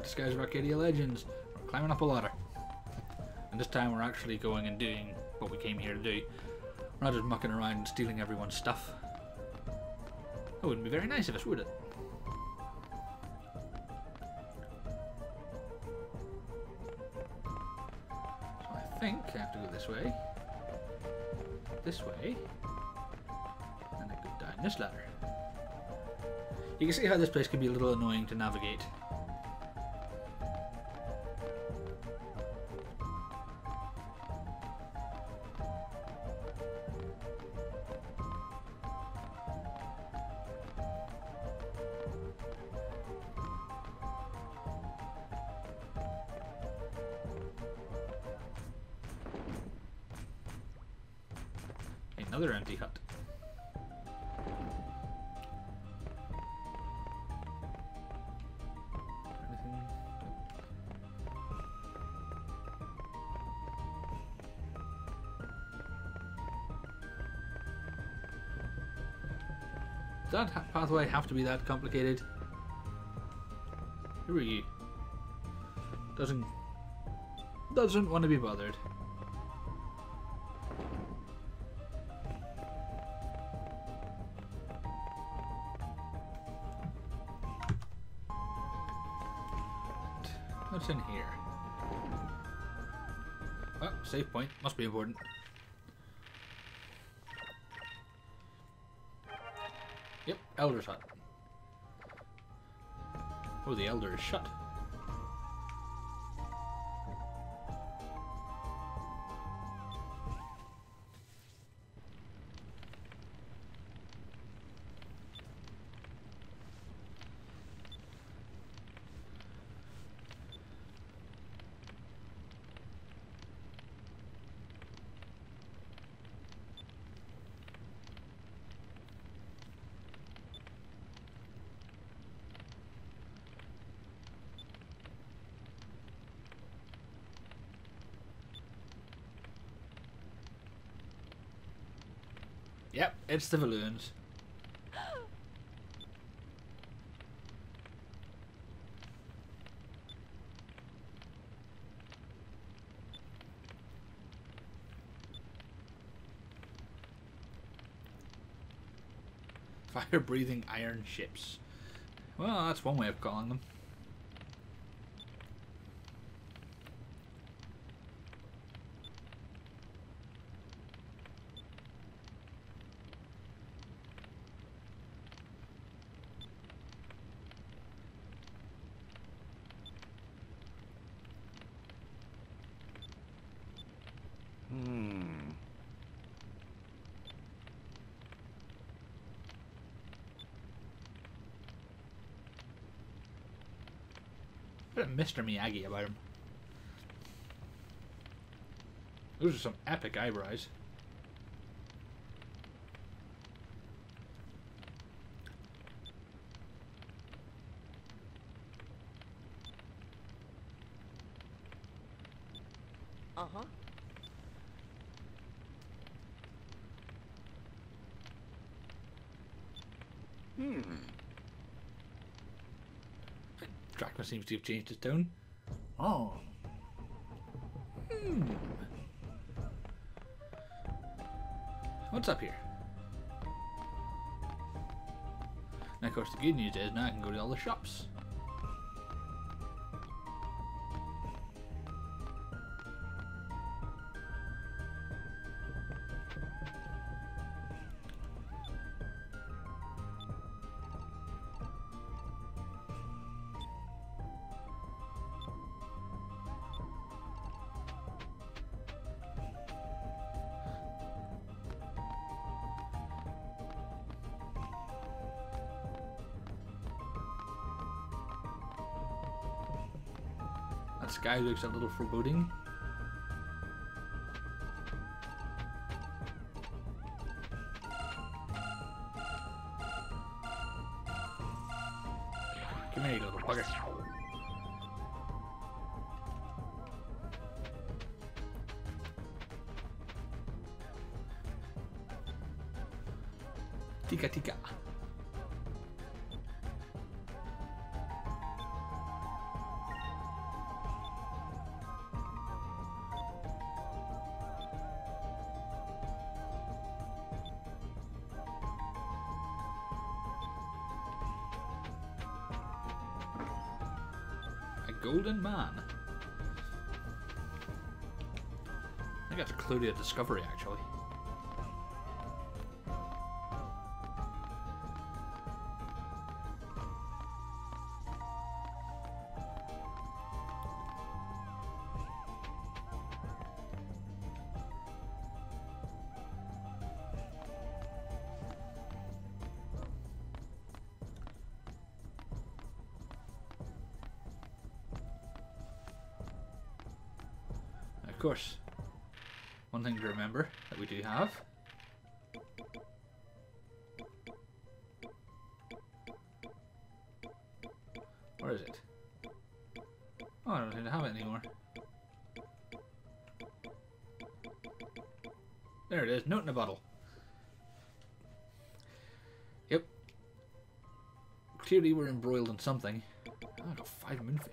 back Skies of Arcadia Legends. We're climbing up a ladder. And this time we're actually going and doing what we came here to do. We're not just mucking around and stealing everyone's stuff. That wouldn't be very nice of us, would it? So I think I have to go this way. This way. And I go down this ladder. You can see how this place can be a little annoying to navigate. That ha- pathway have to be that complicated? Who are you? Doesn't doesn't want to be bothered. What's in here? Oh, save point. Must be important. Yep, Elder's hut. Oh, the Elder is shut. Yep, it's the balloons. Fire breathing iron ships. Well, that's one way of calling them. Hmm. Bit of Mr. Miyagi about him. Those are some epic eyebrows. Uh huh. Hmm. Seems to have changed his tone. Oh. Hmm. What's up here? And of course, the good news is now I can go to all the shops. Sky looks a little foreboding. Golden Man. I think that's Cludia Discovery, actually. There it is, note in a bottle. Yep. Clearly we're embroiled in something. Oh, I got five moonfish.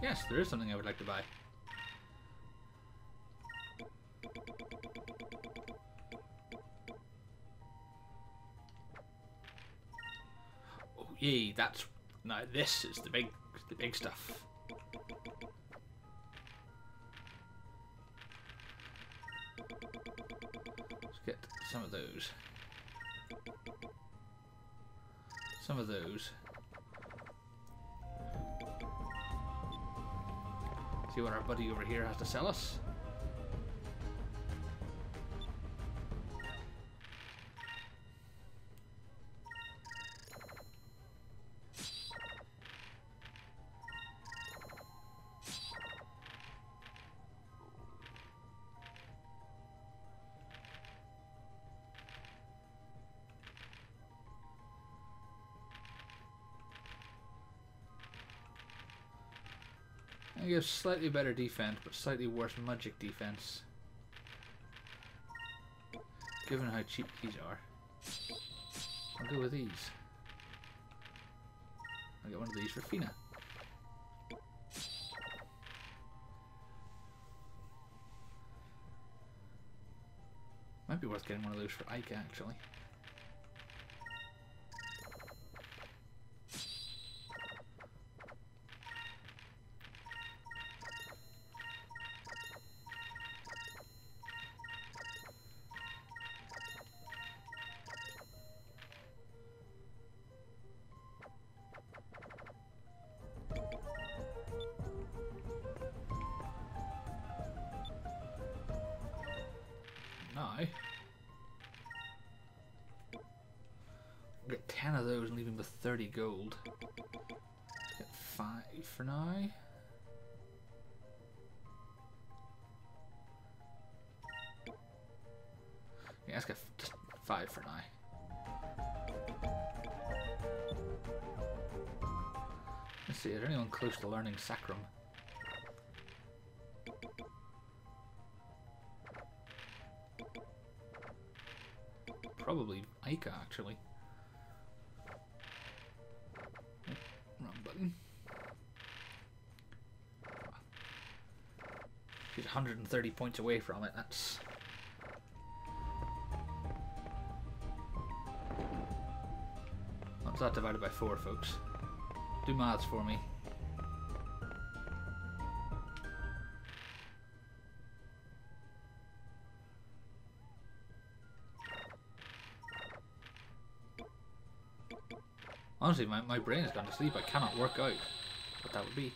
Yes, there is something I would like to buy. Oh yay, that's now this is the big the big stuff. Let's get some of those. Some of those. See what our buddy over here has to sell us. Give slightly better defense, but slightly worse magic defense. Given how cheap these are. I'll go with these. I'll get one of these for Fina. Might be worth getting one of those for Aika actually. Gold. Get 5 for now. Yeah, let's get f- just 5 for now. Let's see, is anyone close to learning Sacrum? Probably Aika, actually. 130 points away from it. That's. What's that divided by four, folks? Do maths for me. Honestly, my, my brain has gone to sleep. I cannot work out what that would be.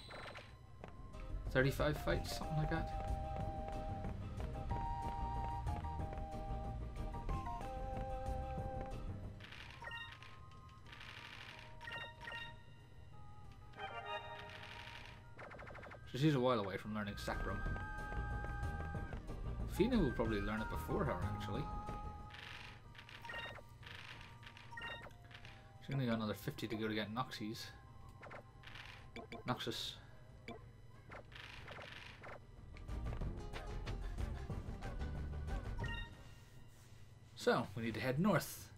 35 fights, something like that. She's a while away from learning Sacrum. Fina will probably learn it before her, actually. She's only got another 50 to go to get Noxys. Noxus. So, we need to head north.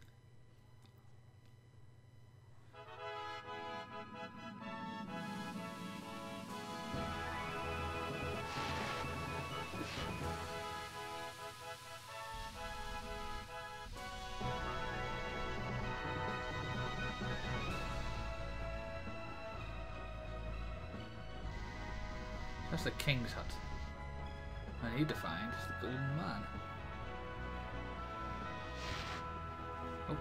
King's hut. I need to find the golden man. Oh.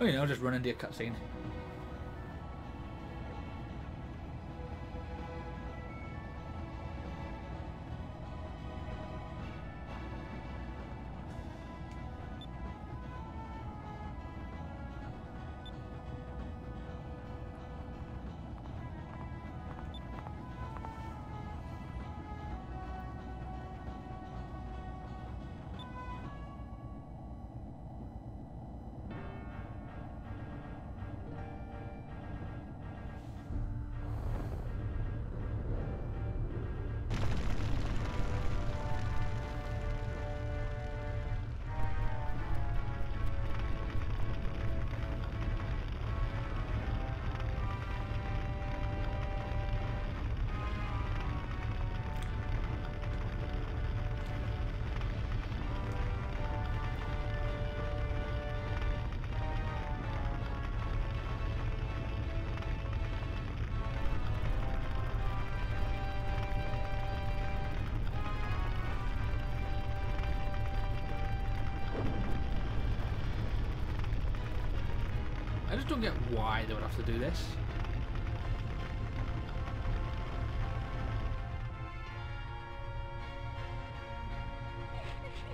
Oh, you know, just run into a cutscene. Just don't get why they would have to do this.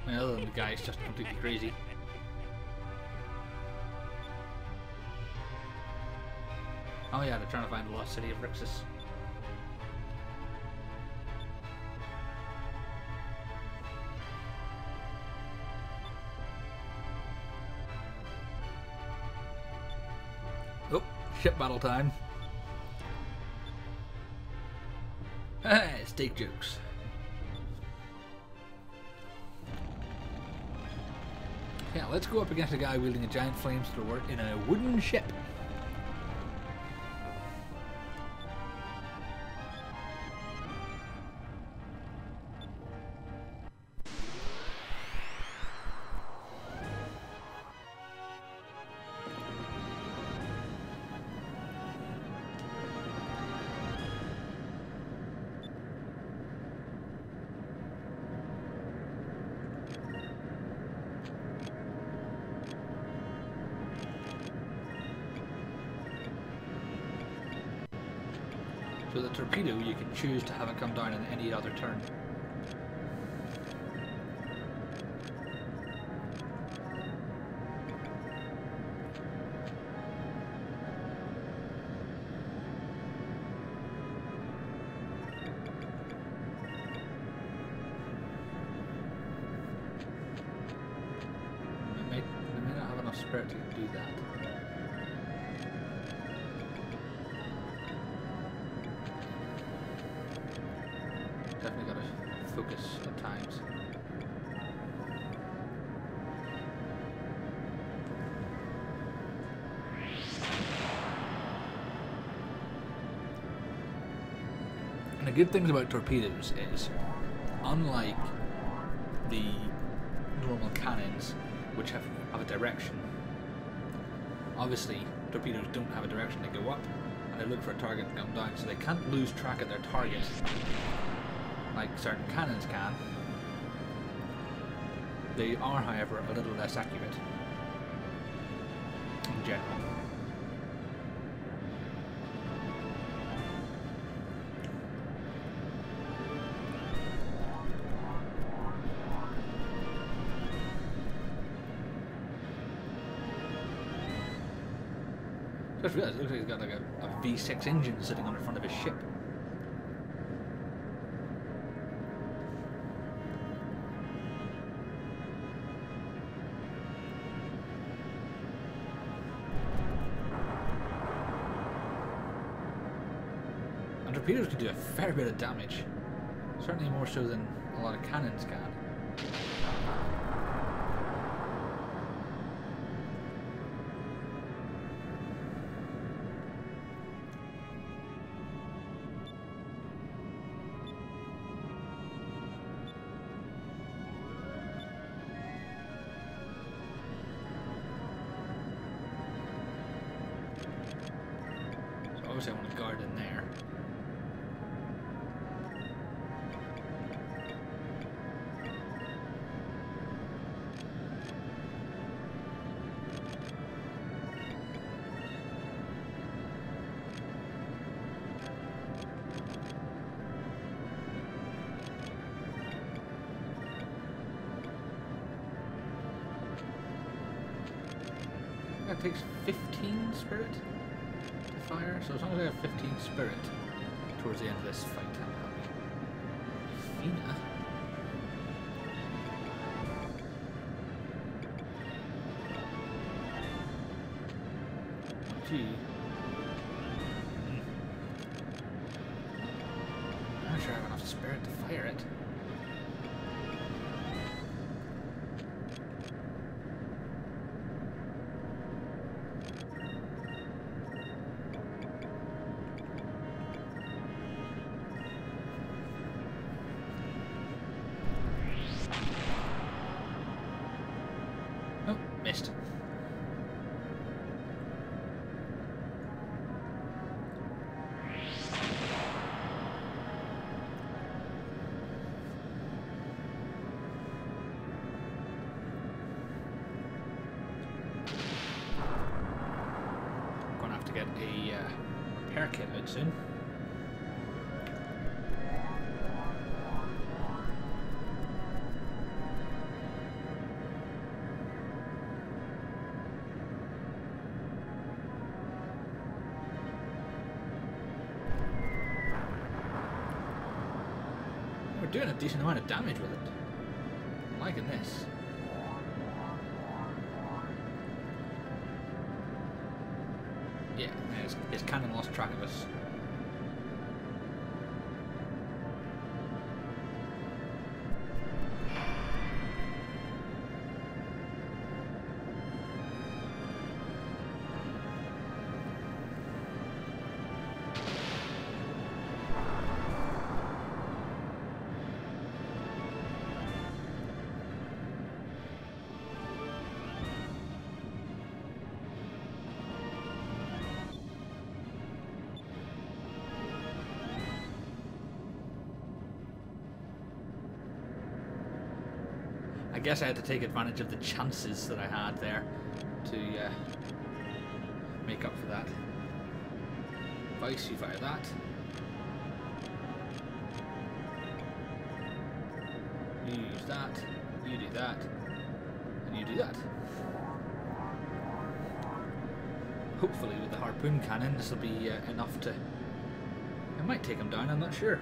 I other than the guy's just completely crazy. Oh yeah, they're trying to find the lost city of Rixis. Ship battle time. Steak jokes. Yeah, let's go up against a guy wielding a giant flamethrower in a wooden ship. Choose to have it come down in any other turn. They may not have enough spirit to do that. The good things about torpedoes is, unlike the normal cannons, which have, have a direction, obviously torpedoes don't have a direction, they go up and they look for a target and come down, so they can't lose track of their target like certain cannons can. They are, however, a little less accurate in general. V6 engine sitting on the front of his ship. And torpedoes can do a fair bit of damage, certainly more so than a lot of cannons can. That takes 15 spirit to fire, so as long as I have 15 spirit towards the end of this fight, I'm happy. Fina. Gee. We're doing a decent amount of damage with it. Yeah, his, his cannon lost track of us. Guess I had to take advantage of the chances that I had there to uh, make up for that. Vyse, you fire that. You use that, you do that, and you do that. Hopefully with the harpoon cannon this will be uh, enough to... I might take him down, I'm not sure.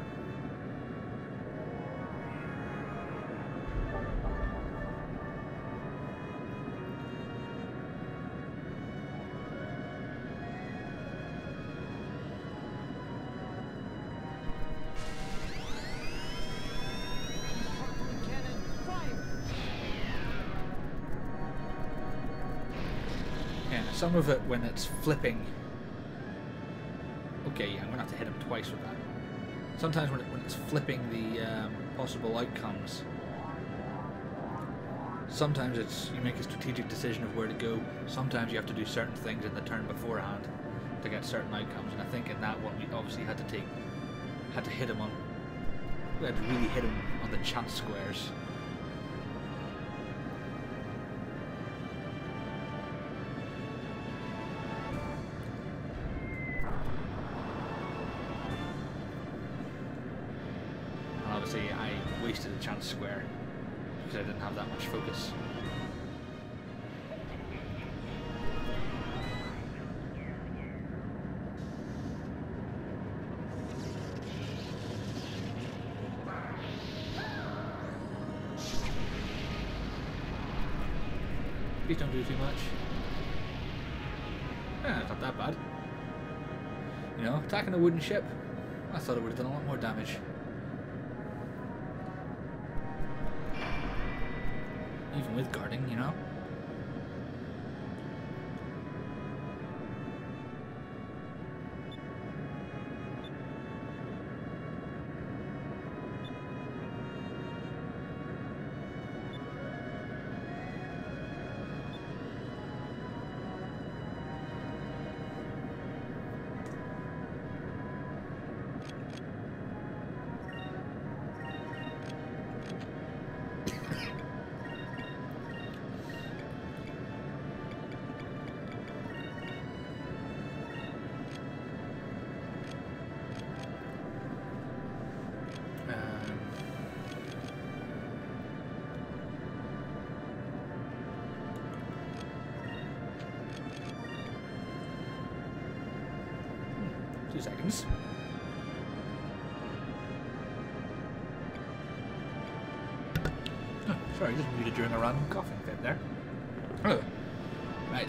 Some of it when it's flipping. Okay, yeah, I'm gonna have to hit him twice with that. Sometimes when, it, when it's flipping the um, possible outcomes, sometimes it's you make a strategic decision of where to go. Sometimes you have to do certain things in the turn beforehand to get certain outcomes. And I think in that one we obviously had to take, had to hit him on. We had to really hit him on the chance squares. Please don't do too much. Yeah, not that bad. You know, attacking a wooden ship, I thought it would have done a lot more damage. Even with guarding, you know? Seconds. Oh, sorry, just muted during a random coughing fit there. Oh, right.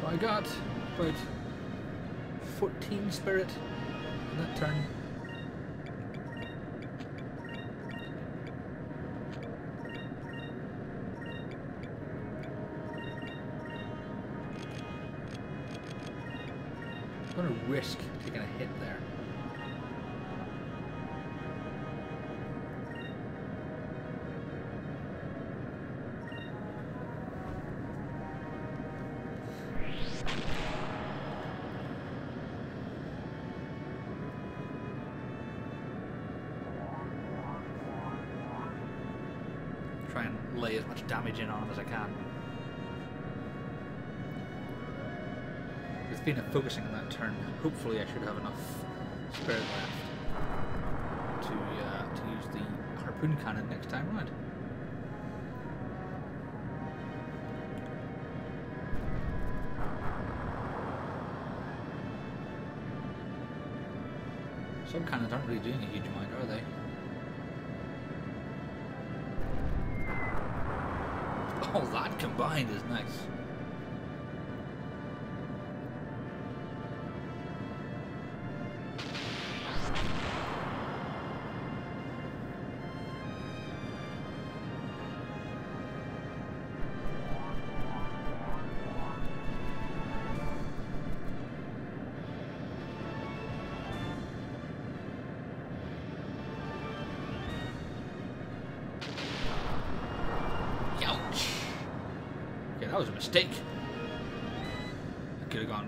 So I got about 14 spirit in that turn. I'm gonna risk taking a hit there. Try and lay as much damage in on him as I can. With Fina focusing turn, hopefully I should have enough spirit left to uh, to use the harpoon cannon next time round. Some cannons aren't really doing a huge amount, are they? All that combined is nice.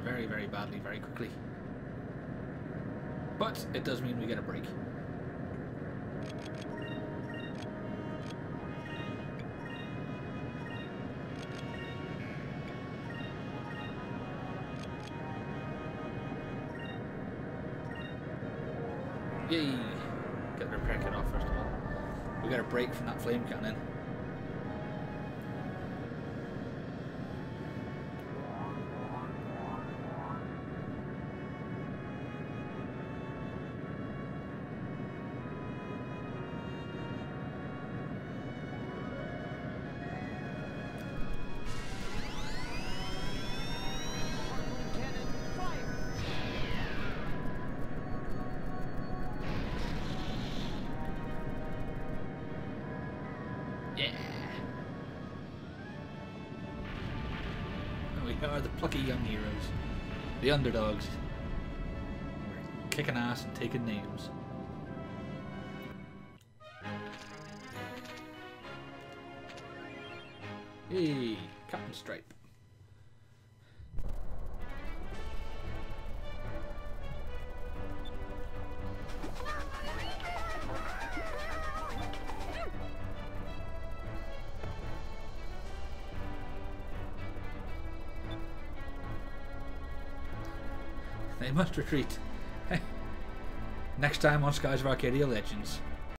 Very, very badly very quickly. But it does mean we get a break. Yay! Get the repair kit off first of all. We got a break from that flame cannon. Cannon, We are the plucky young heroes, the underdogs. We're kicking ass and taking names. Hey, Captain Stripe. Must retreat. Next time on Skies of Arcadia Legends.